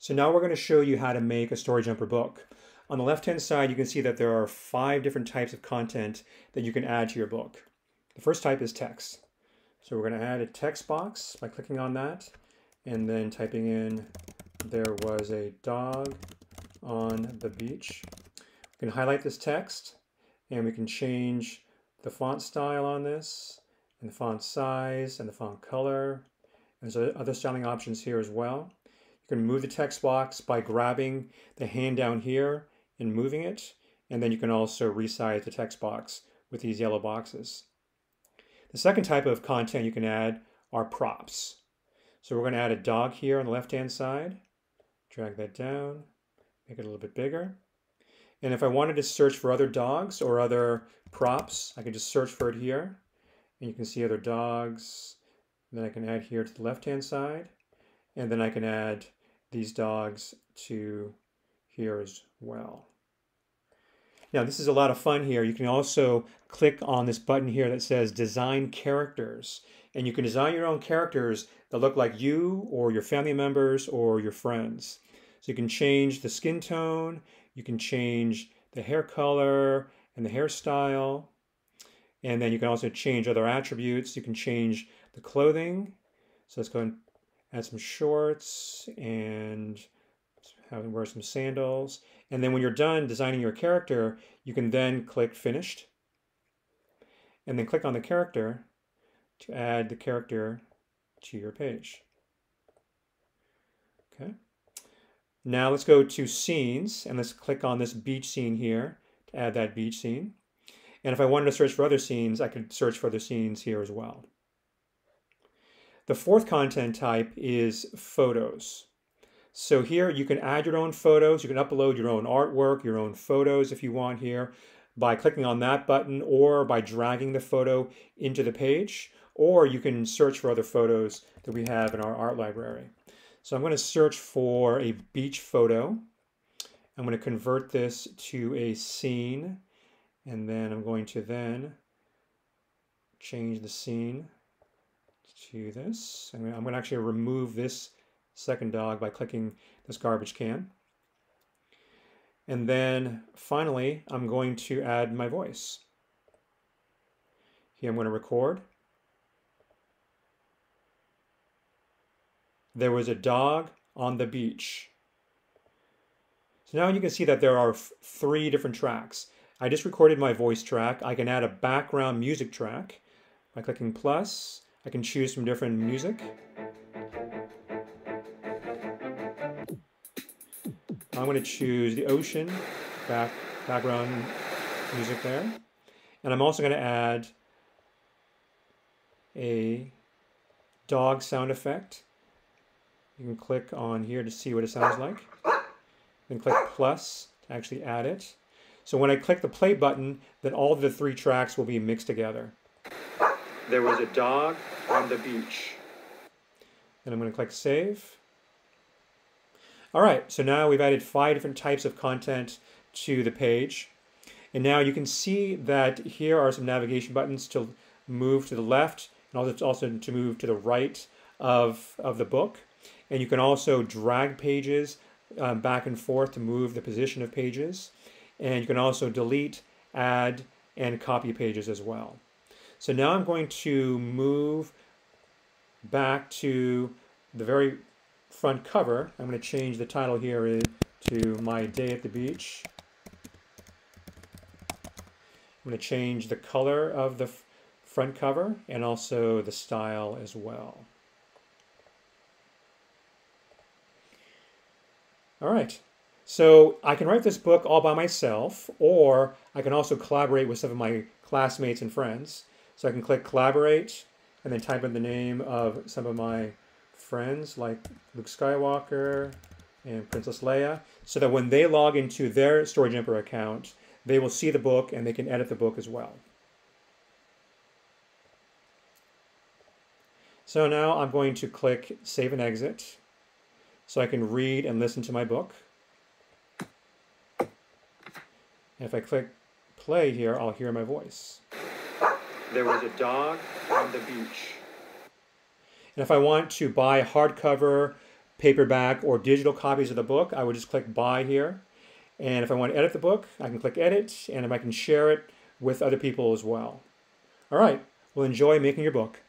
So now we're going to show you how to make a StoryJumper book. On the left-hand side, you can see that there are five different types of content that you can add to your book. The first type is text. So we're going to add a text box by clicking on that and then typing in, there was a dog on the beach. We can highlight this text and we can change the font style on this and the font size and the font color. And There's other styling options here as well. You can move the text box by grabbing the hand down here and moving it. And then you can also resize the text box with these yellow boxes. The second type of content you can add are props. So we're going to add a dog here on the left-hand side. Drag that down, make it a little bit bigger. And if I wanted to search for other dogs or other props, I can just search for it here. And you can see other dogs. Then I can add here to the left-hand side. And then I can add these dogs to here as well. Now this is a lot of fun here. You can also click on this button here that says design characters and you can design your own characters that look like you or your family members or your friends. So you can change the skin tone, you can change the hair color and the hairstyle, and then you can also change other attributes. You can change the clothing. So let's go and add some shorts and wear some sandals. And then when you're done designing your character, you can then click finished and then click on the character to add the character to your page. Okay. Now let's go to scenes and let's click on this beach scene here to add that beach scene. And if I wanted to search for other scenes, I could search for other scenes here as well. The fourth content type is photos. So here you can add your own photos. You can upload your own artwork, your own photos if you want here by clicking on that button or by dragging the photo into the page. Or you can search for other photos that we have in our art library. So I'm going to search for a beach photo. I'm going to convert this to a scene. And then I'm going to then change the scene to this. I'm going to actually remove this second dog by clicking this garbage can. And then finally, I'm going to add my voice. Here I'm going to record. There was a dog on the beach. So now you can see that there are three different tracks. I just recorded my voice track. I can add a background music track by clicking plus. I can choose from different music. I'm going to choose the ocean back, background music there. And I'm also going to add a dog sound effect. You can click on here to see what it sounds like. Then click plus to actually add it. So when I click the play button, then all the three tracks will be mixed together. There was a dog on the beach. And I'm going to click save. All right, so now we've added five different types of content to the page. And now you can see that here are some navigation buttons to move to the left and also, to move to the right of, of the book. And you can also drag pages um, back and forth to move the position of pages. And you can also delete, add, and copy pages as well. So now I'm going to move back to the very front cover, I'm going to change the title here uh, to My Day at the Beach. I'm going to change the color of the front cover and also the style as well. All right, so I can write this book all by myself, or I can also collaborate with some of my classmates and friends. So I can click collaborate and then type in the name of some of my friends like Luke Skywalker and Princess Leia, so that when they log into their StoryJumper account, they will see the book and they can edit the book as well. So now I'm going to click Save and Exit so I can read and listen to my book. And if I click play here, I'll hear my voice. There was a dog on the beach. And if I want to buy hardcover paperback or digital copies of the book, I would just click buy here. And if I want to edit the book, I can click edit and I can share it with other people as well. All right, well enjoy making your book.